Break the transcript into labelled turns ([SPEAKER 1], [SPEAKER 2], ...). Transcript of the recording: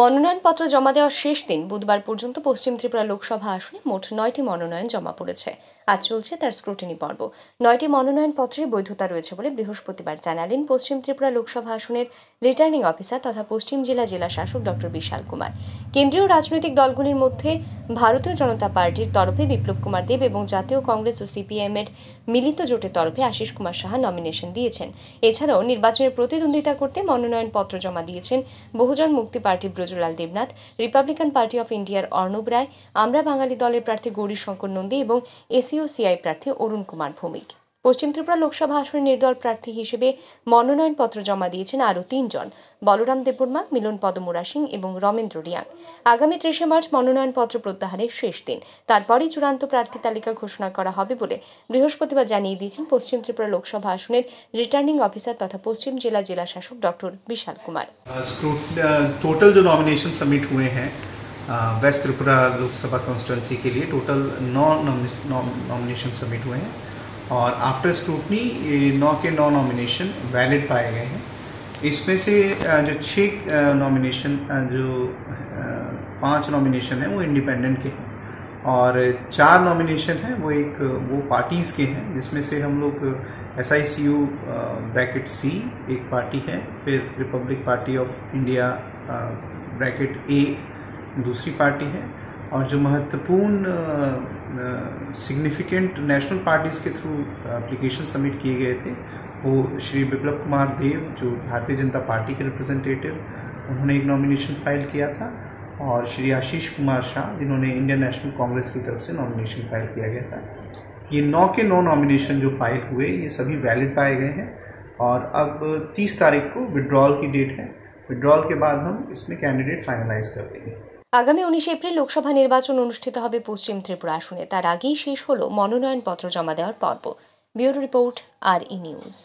[SPEAKER 1] মনোনয়নপত্র জমা দেওয়ার শেষ দিন বুধবার পর্যন্ত পশ্চিম ত্রিপুরা লোকসভা আসনে মোট নয়টি মনোনয়ন জমা পড়েছে। আজ চলছে তার স্ক্রুটিনি পর্ব। নয়টি মনোনয়নপত্রের বৈধতা রয়েছে বলে বৃহস্পতিবার জানালেন পশ্চিম ত্রিপুরা লোকসভা আসনের রিটার্নিং অফিসার তথা পশ্চিম জেলা জেলা শাসক ডক্টর বিশাল কুমার। কেন্দ্রীয় রাজনৈতিক দলগুলির মধ্যে ভারতীয় জনতা পার্টির তরফে বিপ্লব কুমার দেব এবং জাতীয় কংগ্রেস ও সিপিএম এর মিলিত জোটের তরফে আশিস কুমার সাহা নমিনেশন দিয়েছেন। এছাড়াও নির্বাচনে প্রতিদ্বন্দ্বিতা করতে মনোনয়নপত্র জমা দিয়েছেন Bahujan Mukti party Brajlal Debnath Republican party of ইন্ডিয়ার অর্ণব রায়, আমরা বাঙালি দলের প্রার্থী গৌরী শঙ্কর নন্দী এবং এসিও সিআই প্রার্থী অরুণ কুমার ভৌমিক। পশ্চিম ত্রিপুরা লোকসভা আসনের নির্দল প্রার্থী হিসেবে মনোনয়নপত্র জমা দিয়েছেন আরও তিনজন বলরাম দেববর্মা মিলন পদমুরা সিং এবং রমেন্দ্র রিয়াং আগামী ত্রিশে মার্চ মনোনয়নপত্র প্রত্যাহারের শেষ দিন তারপরই চূড়ান্ত প্রার্থী তালিকা ঘোষণা করা হবে বলে বৃহস্পতিবার জানিয়ে দিয়েছেন পশ্চিম ত্রিপুরা লোকসভা আসনের রিটার্নিং অফিসার তথা পশ্চিম জেলা জেলা শাসক ডক্টর বিশাল কুমার
[SPEAKER 2] टोटल जो नॉमिनेशन सबमिट हुए हैं वेस्ट त्रिपुरा लोकसभा कॉन्स्टिट्यूंसी के लिए टोटल नौ नॉमिनेशन सबमिट हुए हैं और आफ्टर स्क्रूटनी नौ के नौ नॉमिनेशन वैलिड पाए गए हैं। इसमें से जो छः नॉमिनेशन जो पाँच नॉमिनेशन हैं, वो इंडिपेंडेंट के हैं। और चार नॉमिनेशन हैं, वो एक, वो पार्टीज़ के हैं, जिसमें से हम लोग S I C U bracket C एक पार्टी है, फिर republic party of India bracket A दूसरी पार्टी है। और जो महत्वपूर्ण सिग्निफिकेंट नेशनल पार्टीज़ के थ्रू एप्लीकेशन सबमिट किए गए थे। वो श्री विप्लव कुमार देव, जो भारतीय जनता पार्टी के रिप्रेजेंटेटिव उन्होंने एक नॉमिनेशन फ़ाइल किया था और श्री आशीष कुमार शाह, जिन्होंने इंडियन नेशनल कांग्रेस की तरफ़ से नॉमिनेशन फ़ाइल किया गया था। ये नौ के नौ नॉमिनेशन जो फ़ाइल हुए, ये सभी वैलिड पाए गए हैं और अब 30 तारीख को विड्रॉल की डेट है। विड्रॉल के बाद हम इसमें कैंडिडेट फाइनलाइज कर देंगे।
[SPEAKER 1] আগামী উনিশে এপ্রিল লোকসভা নির্বাচন অনুষ্ঠিত হবে পশ্চিম ত্রিপুরা আসনে। তার আগেই শেষ হল মনোনয়নপত্র জমা দেওয়ার পর্ব। ব্যুরো রিপোর্ট, আর ই নিউজ।